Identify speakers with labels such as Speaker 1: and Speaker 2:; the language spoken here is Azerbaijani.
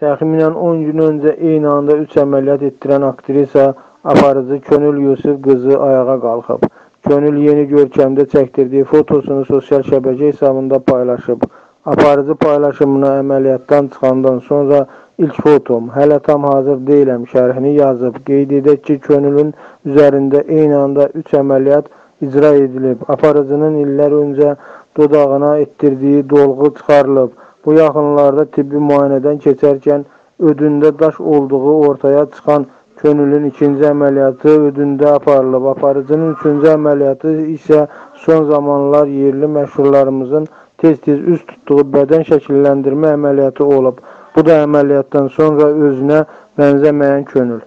Speaker 1: Təxminən 10 gün öncə eyni anda 3 əməliyyat etdirən aktrisa aparıcı Könül Yusif qızı ayağa qalxıb. Könül yeni görkəmdə çəkdirdiyi fotosunu sosial şəbəkə hesabında paylaşıb. Aparıcı paylaşımına əməliyyatdan çıxandan sonra ilk fotom, hələ tam hazır deyiləm şərhini yazıb. Qeyd edək ki, Könülün üzərində eyni anda 3 əməliyyat icra edilib. Aparıcının illər öncə dodağına etdirdiyi dolğu çıxarılıb. Bu yaxınlarda tibbi müayinədən keçərkən ödündə daş olduğu ortaya çıxan Könülün ikinci əməliyyatı ödündə aparılıb. Aparıcının üçüncü əməliyyatı isə son zamanlar yerli məşhurlarımızın tez-tez üz tutduğu bədən şəkilləndirmə əməliyyatı olub. Bu da əməliyyatdan sonra özünə bənzəməyən Könül.